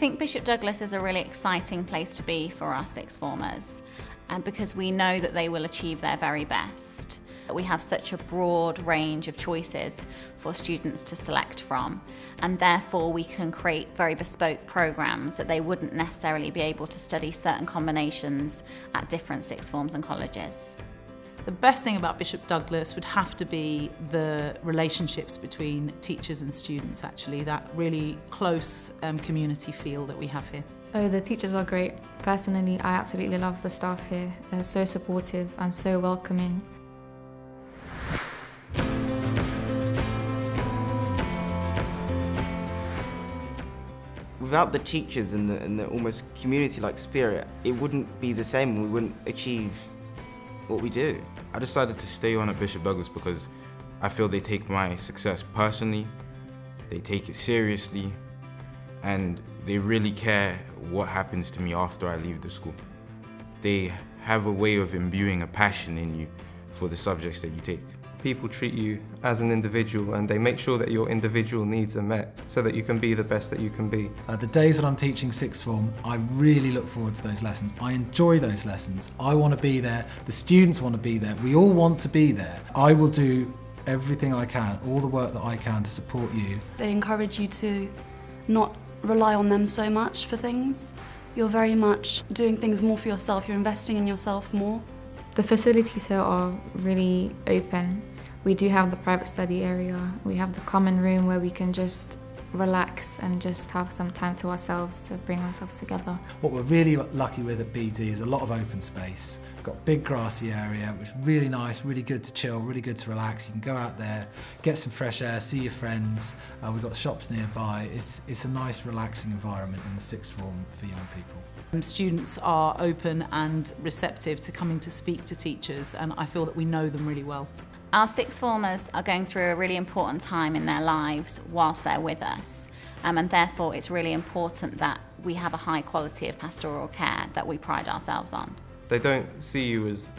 think Bishop Douglass is a really exciting place to be for our sixth formers um, because we know that they will achieve their very best. We have such a broad range of choices for students to select from and therefore we can create very bespoke programs that they wouldn't necessarily be able to study certain combinations at different sixth forms and colleges. The best thing about Bishop Douglass would have to be the relationships between teachers and students actually, that really close um, community feel that we have here. Oh, the teachers are great. Personally, I absolutely love the staff here. They're so supportive and so welcoming. Without the teachers and the, and the almost community-like spirit, it wouldn't be the same. We wouldn't achieve what we do. I decided to stay on at Bishop Douglass because I feel they take my success personally, they take it seriously, and they really care what happens to me after I leave the school. They have a way of imbuing a passion in you for the subjects that you take. People treat you as an individual and they make sure that your individual needs are met so that you can be the best that you can be. Uh, the days when I'm teaching sixth form, I really look forward to those lessons. I enjoy those lessons. I want to be there, the students want to be there, we all want to be there. I will do everything I can, all the work that I can to support you. They encourage you to not rely on them so much for things. You're very much doing things more for yourself, you're investing in yourself more. The facilities here are really open. We do have the private study area, we have the common room where we can just relax and just have some time to ourselves to bring ourselves together. What we're really lucky with at BD is a lot of open space. We've got a big grassy area, which is really nice, really good to chill, really good to relax. You can go out there, get some fresh air, see your friends. Uh, we've got shops nearby. It's, it's a nice, relaxing environment in the sixth form for young people. Students are open and receptive to coming to speak to teachers and I feel that we know them really well. Our sixth formers are going through a really important time in their lives whilst they're with us um, and therefore it's really important that we have a high quality of pastoral care that we pride ourselves on. They don't see you as,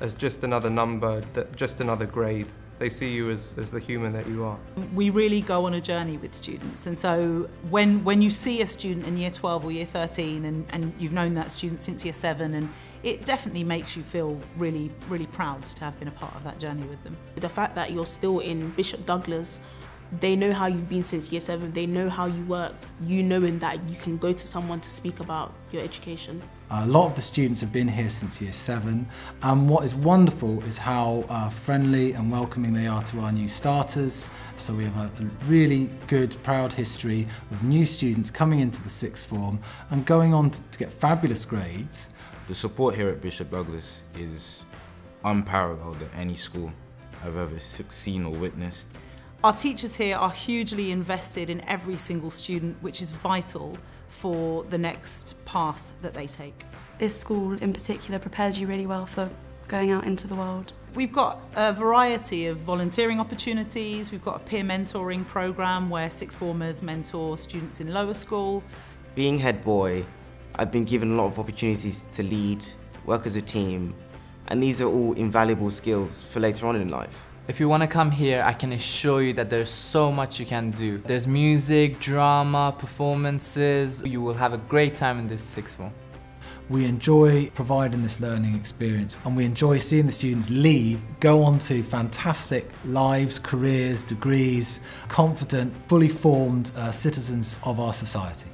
as just another number, just another grade. They see you as, as the human that you are. We really go on a journey with students and so when, when you see a student in year 12 or year 13 and, and you've known that student since year 7 and it definitely makes you feel really, really proud to have been a part of that journey with them. The fact that you're still in Bishop Douglass, they know how you've been since year seven, they know how you work, you knowing that you can go to someone to speak about your education. A lot of the students have been here since year seven and what is wonderful is how uh, friendly and welcoming they are to our new starters. So we have a, really good, proud history of new students coming into the sixth form and going on to, to get fabulous grades the support here at Bishop Douglass is unparalleled at any school I've ever seen or witnessed. Our teachers here are hugely invested in every single student, which is vital for the next path that they take. This school in particular prepares you really well for going out into the world. We've got a variety of volunteering opportunities. We've got a peer mentoring program where sixth formers mentor students in lower school. Being head boy I've been given a lot of opportunities to lead, work as a team, and these are all invaluable skills for later on in life. If you want to come here, I can assure you that there's so much you can do. There's music, drama, performances. You will have a great time in this sixth form. We enjoy providing this learning experience and we enjoy seeing the students leave, go on to fantastic lives, careers, degrees, confident, fully formed uh, citizens of our society.